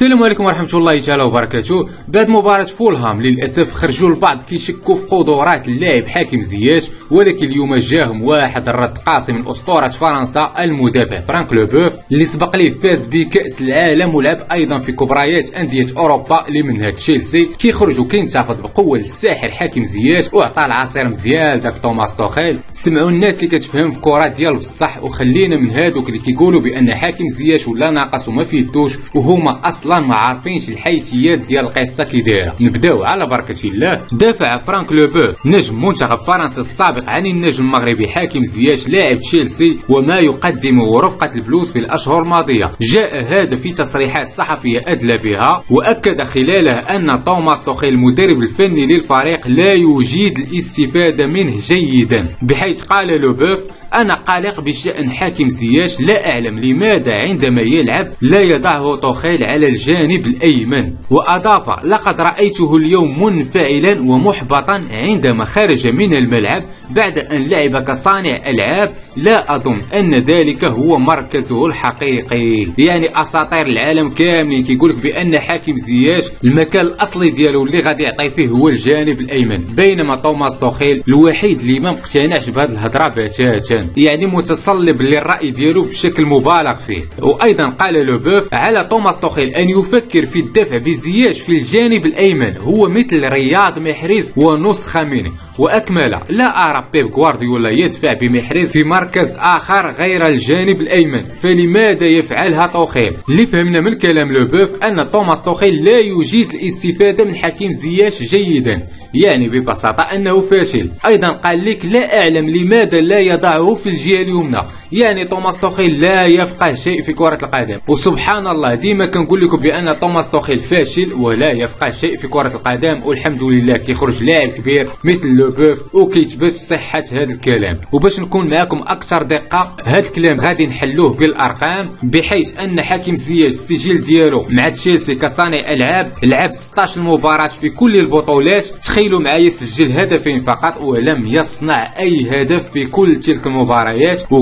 السلام عليكم ورحمة الله تعالى وبركاته. بعد مباراة فولهام للأسف خرجوا البعض كيشكوا في قدرات اللاعب حكيم زياش ولكن اليوم جاهم واحد الرد قاسي من أسطورة فرنسا المدافع فرانك لوبوف اللي سبق ليه فاز بكأس العالم ولعب أيضا في كبريات أندية أوروبا اللي منها تشيلسي. كيخرج وكينتفض بقوة للساحر حكيم زياش وعطى العصير مزيان داك توماس توخيل. سمعوا الناس اللي كتفهم في كرة ديال بصح وخلينا من هادوك اللي كيقولوا بأن حكيم زياش ولا ناقص وما فيدوش وهما أصلا أصلا ما عارفينش الحيثيات ديال القصة كي دايره نبداو على بركة الله. دافع فرانك لوبوف نجم منتخب فرنسا السابق عن النجم المغربي حكيم زياش لاعب تشيلسي وما يقدمه رفقة البلوز في الأشهر الماضية. جاء هذا في تصريحات صحفية أدلى بها وأكد خلاله أن توماس توخيل المدرب الفني للفريق لا يجيد الاستفادة منه جيدا. بحيث قال لوبوف أنا قلق بشأن حاكم زياش لا أعلم لماذا عندما يلعب لا يضعه توخيل على الجانب الأيمن. وأضاف لقد رأيته اليوم منفعلا ومحبطا عندما خرج من الملعب بعد أن لعب كصانع ألعاب لا أظن أن ذلك هو مركزه الحقيقي. يعني أساطير العالم كاملين كيقولك بأن حاكم زياش المكان الأصلي ديالو اللي غادي يعطي فيه هو الجانب الأيمن بينما توماس توخيل الوحيد اللي ما مقتنعش بهذه الهضرة بتاتا. يعني متصلب للرأي ديالو بشكل مبالغ فيه. وأيضا قال لوبوف على توماس توخيل أن يفكر في الدفع بزياش في الجانب الأيمن. هو مثل رياض محرز ونسخة منه. وأكمل لا أرى بيب غوارديولا يدفع بمحرز في مركز آخر غير الجانب الأيمن. فلماذا يفعلها توخيل اللي فهمنا من كلام لوبوف أن توماس توخيل لا يجيد الاستفادة من حكيم زياش جيدا. يعني ببساطة أنه فاشل. أيضا قال لك لا أعلم لماذا لا يضعه في الجهة اليمنى. يعني توماس توخيل لا يفقه شيء في كرة القدم. وسبحان الله ديما كنقول لكم بأن توماس توخيل فاشل ولا يفقه شيء في كرة القدم. والحمد لله كيخرج لاعب كبير مثل لوبوف وكيتبث صحة هذا الكلام. وباش نكون معكم أكثر دقة هذا الكلام غادي نحلوه بالأرقام بحيث أن حكيم زياش السجل ديالو مع تشيلسي كصانع ألعاب لعب 16 مباراة في كل البطولات. تخيلوا معايا سجل هدفين فقط ولم يصنع أي هدف في كل تلك المباريات.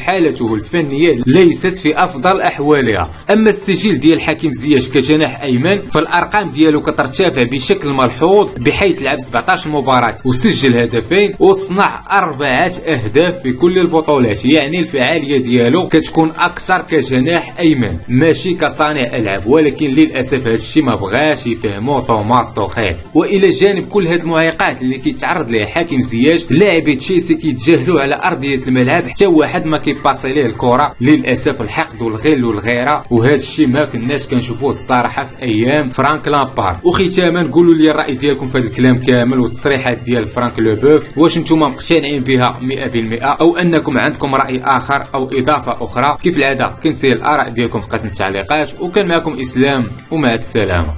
حالته الفنية ليست في أفضل أحوالها. أما السجل ديال حكيم زياش كجناح أيمن فالأرقام ديالو كترتفع بشكل ملحوظ بحيث لعب 17 مباراة وسجل هدفين وصنع أربعة أهداف في كل البطولات. يعني الفعالية ديالو كتكون أكثر كجناح أيمن. ماشي كصانع ألعاب ولكن للأسف هذا الشيء ما بغاش يفهمو توماس توخيل. وإلى جانب كل هذه المعيقات اللي كيتعرض لها حكيم زياش لاعبي تشيلسي كيتجاهلوا على أرضية الملعب حتى واحد ما كيباسي ليه الكرة للأسف الحقد والغل والغيرة. وهذا الشيء ما كناش كنشوفوه الصراحة في أيام فرانك لامبارد وختاما قولوا لي الرأي ديالكم في هذا الكلام كامل والتصريحات ديال فرانك لوبوف. واش نتوما مقتنعين بها 100% أو أنكم عندكم رأي آخر أو إضافة أخرى؟ كيف العادة؟ كنتسنى الآراء ديالكم في قسم التعليقات. وكان معكم إسلام ومع السلامة.